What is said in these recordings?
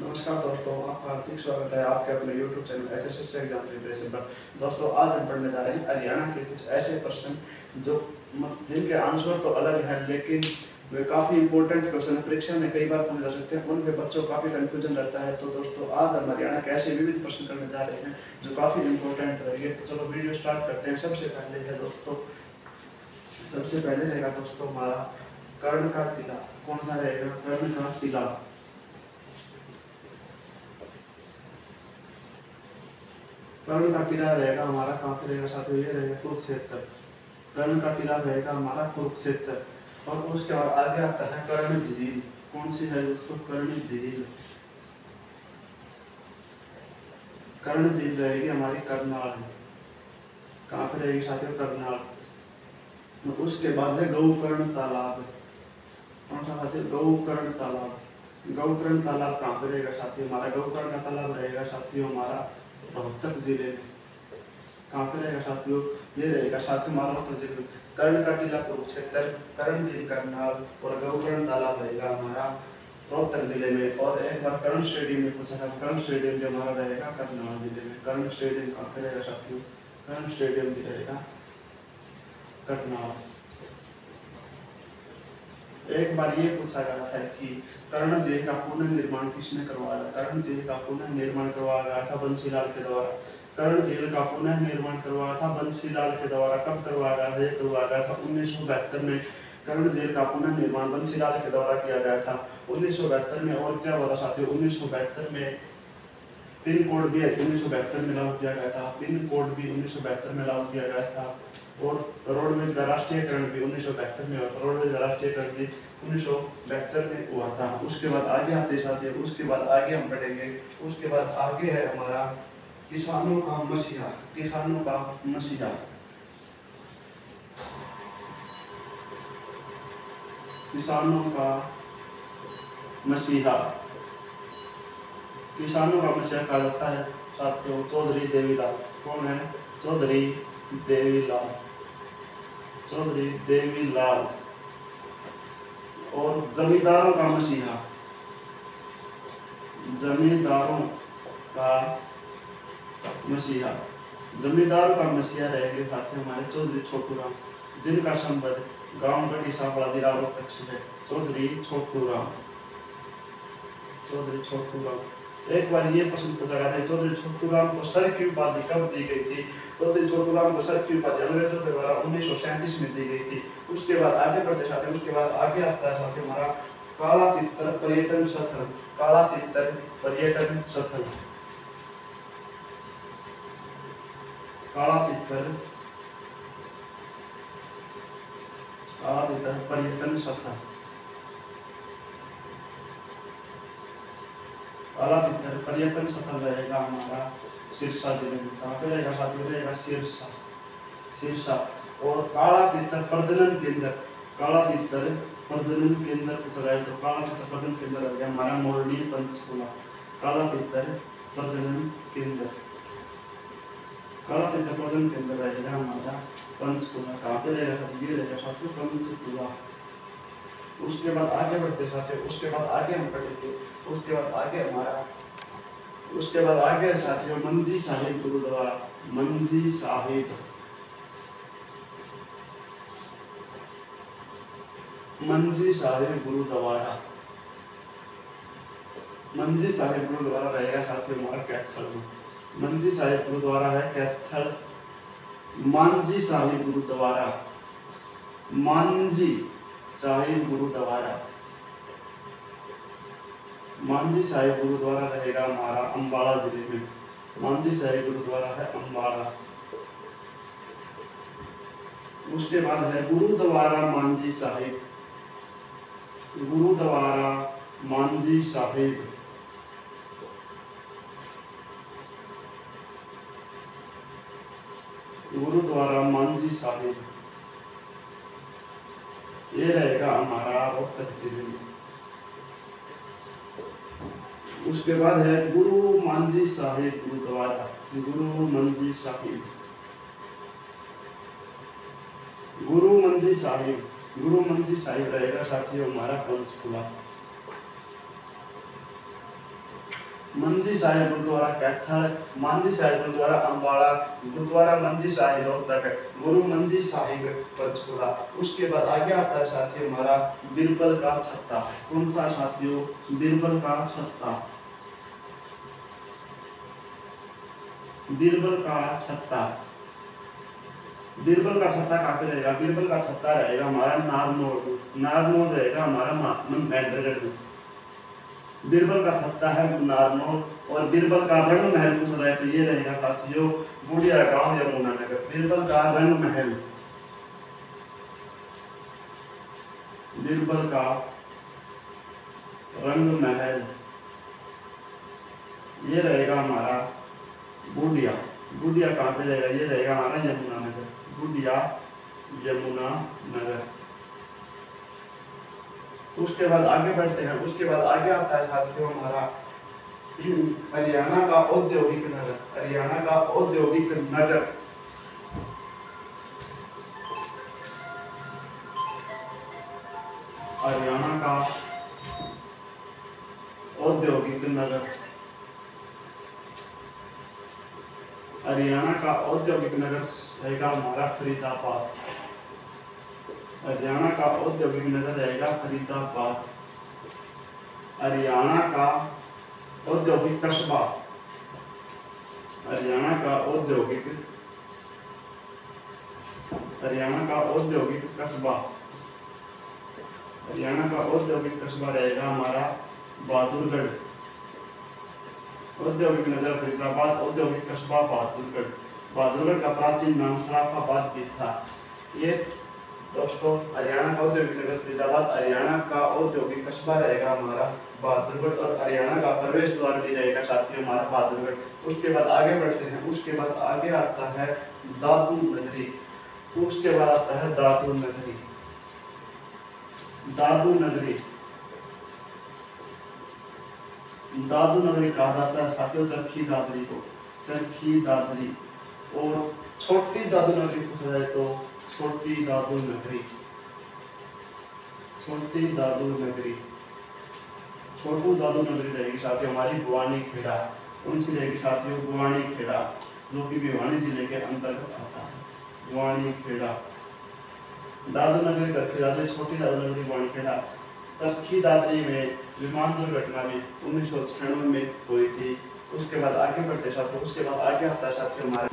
नमस्कार दोस्तों, आपका हार्दिक स्वागत है आपके अपने YouTube channel H S S exam preparation पर। दोस्तों, आज हम पढ़ने जा रहे हैं हरियाणा के कुछ ऐसे प्रश्न जो जिनके आंसर तो अलग हैं, लेकिन वे काफ़ी इंपॉर्टेंट क्वेश्चन है। परीक्षा में कई बार पूछे जा सकते हैं उन पे बच्चों काफ़ी कंफ्यूजन रहता है। तो दोस्तों, आज हम हरियाणा के ऐसे विविध प्रश्न करने जा रहे हैं जो काफ़ी इंपॉर्टेंट रहेंगे तो चलो वीडियो स्टार्ट करते हैं। सबसे पहले है दोस्तों, सबसे पहले रहेगा दोस्तों हमारा कर्ण का किला। कौन सा रहेगा? कर्ण का टीला कर्ण का किला रहेगा हमारा कहाँ पे रहेगा साथ ये रहेगा कुरुक्षेत्र। कर्ण का किला रहेगा हमारा कुरुक्षेत्र। और उसके बाद आगे आता है कर्ण झील। कौन सी है दोस्तों कर्ण झील। कर्ण झील रहेगी हमारी करनाल। कहाँ पे रहेगी साथियों करनाल। उसके बाद है गौकर्ण तालाब। कौन सा साथियों? गौकर्ण तालाब। गौकर्ण तालाब कहाँ पे रहेगा साथियों। हमारा गौकर्ण का तालाब रहेगा साथियों, हमारा रोहतक ज़िले में कहाँ पे रहेगा साथियों ये रहेगा साथियों हमारा रोहतक ज़िले कर्ण का टीला कुरुक्षेत्र कर्ण झील करनाल और गौकर्ण तालाब रहेगा हमारा रोहतक ज़िले में और एक बार कर्ण स्टेडियम में पूछा था कर्ण स्टेडियम जो हमारा रहेगा करनाल ज़िले में करण स्टेडियम कहाँ रहेगा साथियों कर्ण स्टेडियम भी रहेगा करनाल एक बार ये पूछा गया है कि कर्ण जय का पुनः निर्माण किसने करवाया कर्ण जय का पुनः निर्माण करवाया गया था बंसीलाल के द्वारा। कर्ण जेल का पुनः निर्माण करवाया था बंसीलाल के द्वारा। कब करवाया गया था? करवाया गया था उन्नीस सौ बहत्तर में। कर्ण जेल का पुनः निर्माण बंसीलाल के द्वारा किया गया था। उन्नीस सौ बहत्तर में और क्या हुआ था साथियों? उन्नीस सौ बहत्तर में पिन कोड भी उन्नीस में लागू किया गया था, पिन कोड भी उन्नीस में लागू किया गया था, और रोडवेज़ का राष्ट्रीयकरण भी उन्नीस में हुआ रोडवेज़ का राष्ट्रीयकरण भी उन्नीस में हुआ था। उसके बाद आगे आते साथ ही, उसके बाद आगे हम बढ़ेंगे, उसके बाद आगे है हमारा किसानों का मसीहा, किसानों का मसीहा। किसानों का मसीहा। किसानों का मसीहा कहा जाता है। साथियों, चौधरी देवीलाल। कौन है? चौधरी देवीलाल। चौधरी देवीलाल। और जमींदारों का मसीहा जमींदारों का मसीहा जमींदारों का मसीहा रहेंगे साथी हमारे चौधरी छोटूराम, जिनका संबंध गाँव गढ़ी रोहतक से है। चौधरी छोटूराम। चौधरी छोटूराम। एक बार ये प्रश्न पूछा गया था चौधरी छोटूराम को सर की उपाधि कब दी गई थी? चौधरी छोटूराम को सर की उपाधि अंग्रेज़ों के द्वारा उन्नीस में दी गई थी। उसके बाद आगे बढ़ते साथी उसके बाद आगे आता है साथी हमारा काला तितर पर्यटन स्थल काला तितर पर्यटन स्थल। काला तितर काला तितर पर्यटन स्थल। काला पर्यटन स्थल रहेगा हमारा सिरसा ज़िले में कहाँ पे रहेगा साथी रहेगा सिरसा सिरसा और काला तितर प्रजनन केंद्र काला तितर प्रजनन केंद्र पूछा जाए तो काला तितर प्रजनन केंद्र रहेगा हमारा मोरडी पंचकुला काला तितर प्रजनन केंद्र काला तितर प्रजनन केंद्र रहेगा हमारा पंचकुला कहाँ पे रहेगा साथी ये रहेगा साथी पंचकुला उसके बाद आगे बढ़ते साथी, उसके बाद आगे हम पढ़ेंगे उसके बाद आगे हमारा, उसके बाद आगे साथियों, मंजी साहिब गुरुद्वारा, मंजी साहिब। मंजी साहिब गुरुद्वारा। मंजी साहिब गुरुद्वारा रहेगा साथियों, हमारा कैथल मंजी साहिब गुरुद्वारा है कैथल। मांझी साहिब गुरुद्वारा। मांझी साहिब गुरुद्वारा मांझी साहिब गुरुद्वारा रहेगा हमारा अम्बाड़ा ज़िले में। मांझी साहिब गुरुद्वारा है अम्बाड़ा उसके बाद है गुरुद्वारा मांझी साहिब। गुरुद्वारा मांझी साहिब। गुरुद्वारा मांझी साहिब। ये रहेगा हमारा रोहतक ज़िले में उसके बाद है गुरु मानजी साहिब गुरुद्वारा, गुरु मंजी साहिब। गुरु मंजी साहिब, गुरु मंजी साहिब रहेगा साथियों, हमारा पंचकुला। मंजी साहिब गुरुद्वारा कैथल मंजी साहिब गुरुद्वारा अम्बाड़ा गुरुद्वारा मंजी साहिब रोहतक, गुरु मंजी साहिब पंचकुला। उसके बाद आगे आता है साथियों हमारा बिरबल का छत्ता। कौन सा साथियों? बिरबल का छत्ता। बीरबल का छत्ता। बीरबल का छत्ता पे रहेगा? बीरबल का छत्ता रहेगा हमारा नारनौल नारनौल रहेगा हमारा महेंद्रगढ़ बीरबल का छत्ता है नारनौल और बीरबल का रंग महल पूछ रहा तो ये रहेगा साथियों, बुढ़िया गाँव यमुना नगर, बीरबल का रंग महल बीरबल का रंग महल ये रहेगा हमारा गुडिया गुडिया कहाँ पे रहेगा? ये रहेगा हमारा यमुना नगर गुडिया यमुना नगर। उसके बाद आगे बढ़ते हैं। उसके बाद आगे आता है साथियों हमारा हरियाणा का औद्योगिक नगर, हरियाणा का औद्योगिक नगर। हरियाणा का औद्योगिक नगर। हरियाणा का औद्योगिक नगर रहेगा हमारा फरीदाबाद। हरियाणा का औद्योगिक नगर रहेगा फरीदाबाद। हरियाणा का औद्योगिक कस्बा। हरियाणा का औद्योगिक हरियाणा का औद्योगिक कस्बा। हरियाणा का औद्योगिक कस्बा रहेगा हमारा बहादुरगढ़। औद्योगिक नगर फरीदाबाद, औद्योगिक कस्बा बहादुरगढ़। बहादुरगढ़ का प्राचीन नाम शराफाबाद भी था। ये दोस्तों, हरियाणा का औद्योगिक नगर फरीदाबाद, हरियाणा का औद्योगिक कस्बा रहेगा हमारा बहादुरगढ़ और हरियाणा का प्रवेश द्वार भी रहेगा साथियों हमारा बहादुरगढ़। उसके बाद आगे बढ़ते हैं, उसके बाद आगे आता है दादू नगरी, उसके बाद आता है दादू नगरी। दादू नगरी। दादू नगरी कहा जाता है साथियों, चरखी दादरी को, चरखी दादरी। और छोटी दादू नगरी पूछा जाए तो छोटी दादू नगरी। छोटी दादू नगरी। छोटू दादू नगरी रहेगी साथियों हमारी बुआनी खेड़ा। उनसे रहेगी साथियों बुआनी खेड़ा, जो कि भिवानी ज़िले के अंतर्गत आता है। बुआनी खेड़ा। दादू नगरी, चरखी दादरी छोटी दादू नगरी बुआनी खेड़ा। चरखी दादरी में विमान दुर्घटना भी उन्नीस सौ छियानवे में हुई थी। उसके बाद आगे बढ़ते साथियों, उसके बाद आगे आता है साथियों, हमारे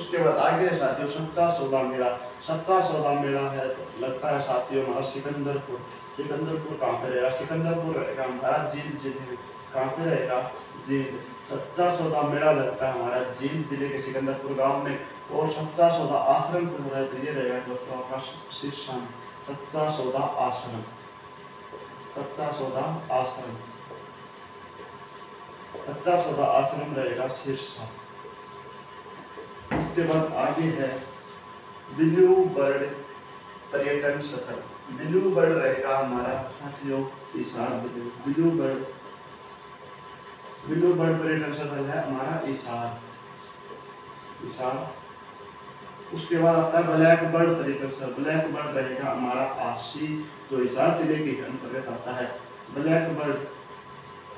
उसके बाद आगे साथियों सच्चा सौदा मेला सच्चा सौदा मेला है। तो लगता है साथियों हमारा सिकंदरपुर सिकंदरपुर कहाँ पे रहेगा? सिकंदरपुर रहेगा, हमारा जींद ज़िले कहाँ पे रहेगा? जींद सच्चा सौदा मेला लगता है हमारा जींद ज़िले के सिकंदरपुर गाँव में। और सच्चा सौदा आश्रम पे हो तो ये रहेगा दोस्तों आपका शीर्षण सच्चा सौदा आश्रम। सच्चा सौदा आश्रम। सच्चा सौदा आश्रम रहेगा शीर्षा उसके बाद आगे है ब्लू बर्ड पर्यटन स्थल। ब्लू बर्ड रहेगा हमारा साथियों इशार ब्लू बर्ड ब्लू बर्ड पर्यटन स्थल है हमारा इशार इशार उसके बाद आता है ब्लैक बर्ड पर्यटन स्थल। ब्लैक बर्ड रहेगा हमारा आशी जो इशार ज़िले के अंतर्गत आता है। ब्लैक बर्ड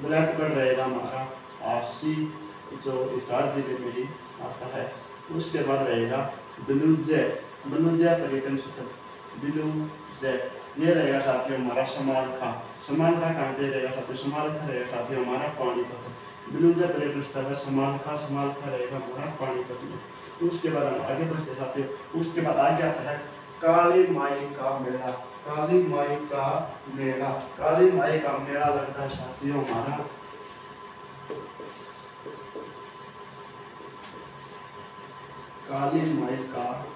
ब्लैक बर्ड रहेगा हमारा आशी जो इशार ज़िले में ही आता है। उसके बाद रहेगा ब्लू जे ब्लू जे पर्यटन स्थल, ब्लू जे। ये रहेगा साथियों हमारा समाल खा समाल खा कहाँ पे रहेगा साथियों समाल खा रहेगा साथियों हमारा पानीपत। ब्लू जे पर्यटन स्थल है समाल खा समाल खा रहेगा हमारा पानीपत। में उसके बाद हम आगे बढ़ते साथियों उसके बाद आगे आता है काली माई का मेला। काली माई का मेला, काली माई का मेला लगता है साथियों हमारा। काली माई का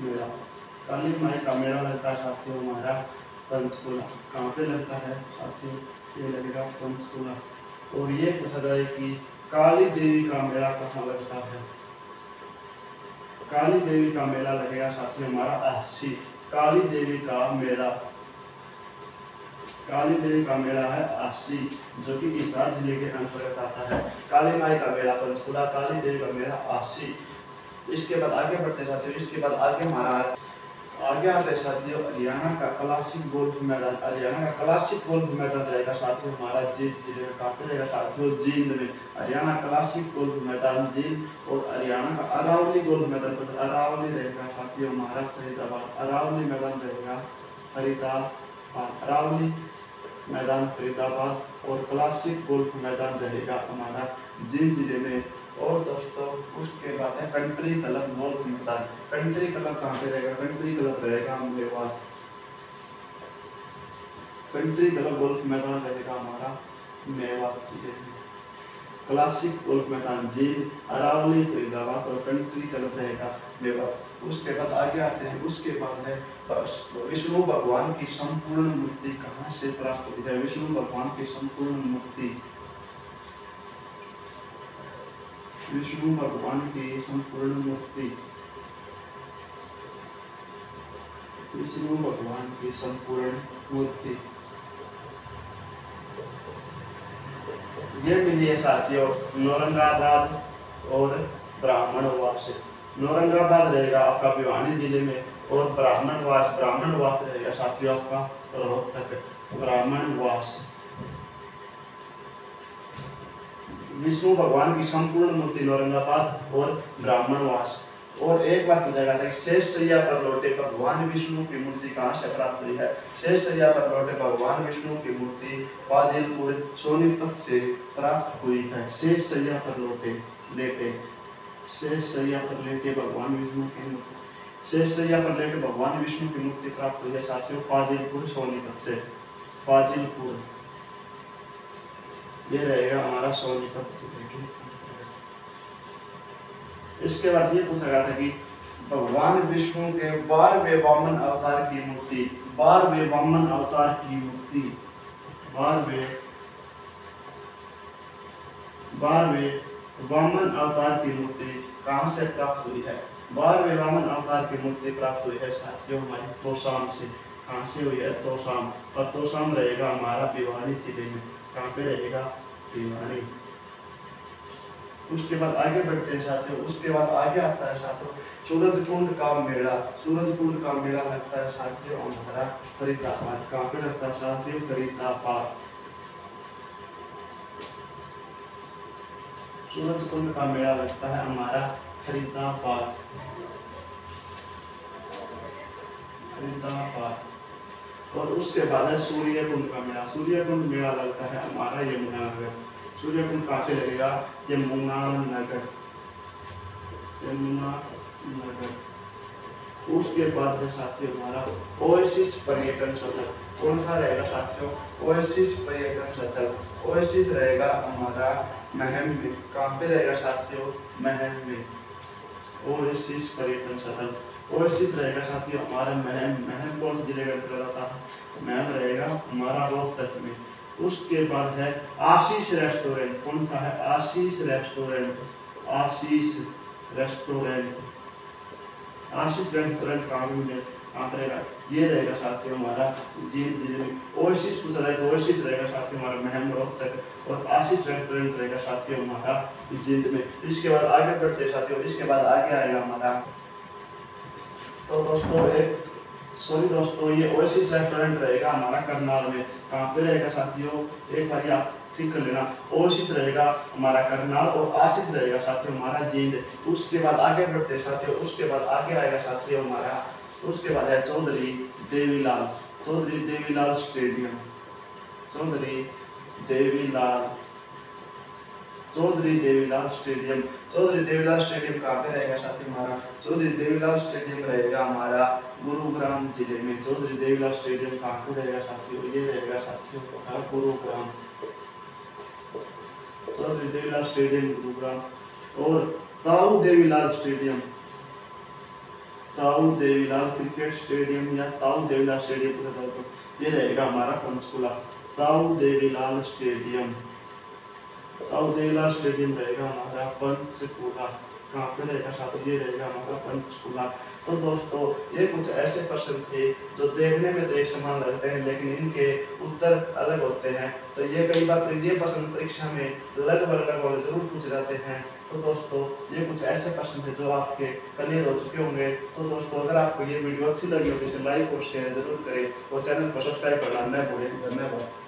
मेला। काली माई का मेला लगता है साथियों हमारा पंचकुला। कहाँ पे लगता है साथियों? ये लगेगा पंचकुला। और ये पूछा जाए कि काली देवी का मेला कहाँ लगता है? काली देवी का मेला लगेगा साथियों हमारा अस्सी। काली देवी का मेला। काली देवी का मेला है अस्सी, जो कि इसार ज़िले के अंतर्गत आता है। काली माई का मेला पंचकूला, काली देवी का मेला अस्सी। इसके बाद आगे बढ़ते जाते हैं, इसके बाद आगे हमारा आगे आते साथियों हरियाणा का क्लासिक गोल्फ मैदान, हरियाणा का क्लासिक गोल्फ मैदान रहेगा साथियों हमारा जींद ज़िले में पे रहेगा साथियों, जींद में, हरियाणा क्लासिक गोल्फ मैदान, जींद और हरियाणा का अरावली गोल्फ मैदान पर अरावली रहेगा साथियों हमारा फरीदाबाद, अरावली मैदान रहेगा फरीदाबाद, अरावली मैदान फरीदाबाद और क्लासिक गोल्फ मैदान रहेगा हमारा जींद ज़िले में। और दोस्तों, उसके बाद है कंट्री क्लब गोल्फ मैदान कंट्री क्लब कहाँ पे रहेगा? कंट्री क्लब रहेगा मेवात कंट्री क्लब गोल्फ मैदान रहेगा हमारा मेवात क्लासिक गोल्फ मैदान जींद अरावली, फरीदाबाद, और कंट्री क्लब रहेगा मेवात उसके बाद आगे आते हैं, उसके बाद है विष्णु भगवान की संपूर्ण मूर्ति कहाँ से प्राप्त हुई है? विष्णु भगवान की संपूर्ण मूर्ति विष्णु भगवान की संपूर्ण मूर्ति विष्णु भगवान की संपूर्ण मूर्ति ये मिली है साथियों, नौरंगाबाद और ब्राह्मणवास। नौरंगाबाद रहेगा आपका भिवानी ज़िले में और ब्राह्मणवास ब्राह्मणवास रहेगा साथियों आपका रोहतक, ब्राह्मणवास। विष्णु भगवान की संपूर्ण मूर्ति औरंगाबाद और ब्राह्मणवास। और एक बात बताया था शेष सैया पर लौटे भगवान विष्णु की मूर्ति कहाँ से प्राप्त हुई है? शेष सैया पर लौटे भगवान विष्णु की मूर्ति फाजिलपुर सोनीपत से प्राप्त हुई है। शेष सैया पर लौटे लेटे। शेष सैया पर लेटे भगवान विष्णु की मूर्ति। शेष सैया पर लेटे भगवान विष्णु की मूर्ति प्राप्त हुई है साथियों फाजिलपुर सोनीपत से। फाजिलपुर ये रहेगा हमारा सोनीपत इसके बाद ये पूछा गया था कि भगवान विष्णु के बारहवें वामन अवतार की मूर्ति बारहवें वामन अवतार की मूर्ति बारहवें बारहवें वामन अवतार की मूर्ति कहाँ से प्राप्त हुई है? बारहवें वामन अवतार की मूर्ति प्राप्त हुई है साथियों, हमारी तोशाम से। कहाँ से हुई है? तो तोशाम और तोशाम रहेगा हमारा भिवानी ज़िले में। कहाँ पे रहेगा दीवानी उसके बाद आगे बढ़ते हैं साथियों, उसके बाद आगे आता है साथियों सूरज कुंड का मेला सूरज कुंड का मेला लगता है साथियों हमारा फरीदाबाद, कहाँ पे लगता है साथियों? फरीदाबाद। सूरज कुंड का मेला लगता है हमारा फरीदाबाद। फरीदाबाद। और उसके बाद है सूर्य कुंड का मेला। सूर्य कुंड मेला लगता है हमारा यमुनानगर सूर्य कुंड कहाँ से लगेगा? यमुनानगर यमुनानगर उसके बाद है साथियों हमारा ओएसिस पर्यटन स्थल। कौन सा रहेगा साथियों? ओएसिस पर्यटन स्थल। ओएसिस रहेगा हमारा महम में। कहाँ पे रहेगा साथियों? महम में। ओएसिस पर्यटन स्थल ओएसिस रहेगा साथियों हमारा महम महम कौन ज़िले का अंतर्गत आता है? महम रहेगा हमारा रोहतक में। उसके बाद है आशीष रेस्टोरेंट। कौन सा है? Ashish restaurant. Ashish restaurant. Ashish restaurant कहाँ में पर रहेगा ये रहेगा हमारा जी रहेगा हमारा महम रोहतक और आशीष रेस्टोरेंट रहेगा हमारा में। इसके बाद आगे बढ़ते साथियों, इसके बाद आगे आएगा हमारा तो दोस्तों, एक सॉरी दोस्तों, ये रेस्टोरेंट रहेगा हमारा करनाल में। कहाँ पे रहेगा साथियों? एक बार आप ठीक कर लेना। ओसिस रहेगा हमारा करनाल और आशीष रहेगा साथियों हमारा जींद उसके बाद आगे बढ़ते साथियों, उसके बाद आगे आएगा साथियों हमारा उसके बाद है Chaudhary Devilal Chaudhary Devilal stadium. Chaudhary Devilal Chaudhary Devilal stadium. Chaudhary Devilal stadium कहाँ पे रहेगा साथी हमारा चौधरी देवीलाल स्टेडियम रहेगा हमारा गुरुग्राम ज़िले में। चौधरी देवीलाल स्टेडियम कहाँ पे रहेगा साथियों ये रहेगा साथियों गुरुग्राम। चौधरी देवीलाल स्टेडियम गुरुग्राम और ताऊ देवीलाल स्टेडियम। ताऊ देवीलाल क्रिकेट स्टेडियम या ताऊ देवीलाल स्टेडियम पूछा जाए तो ये रहेगा हमारा Panchkula. Tau Devilal stadium south Devilal stadium रहेगा हमारा पंचकूला. कहाँ पे रहेगा छात्र ये रहेगा हमारा पंचकूला. तो दोस्तों, ये कुछ ऐसे प्रश्न थे जो देखने में तो एक समान लगते हैं, लेकिन इनके उत्तर अलग होते हैं। तो ये कई बार ये प्रश्न परीक्षा में लगभग लगभग ज़रूर पूछे जाते हैं। तो दोस्तों, ये कुछ ऐसे प्रश्न थे जो आपके क्लियर हो चुके होंगे। तो दोस्तों, अगर आपको ये वीडियो अच्छी लगी हो तो इसे लाइक और शेयर ज़रूर करें और चैनल को सब्सक्राइब करना न भूलें। धन्यवाद।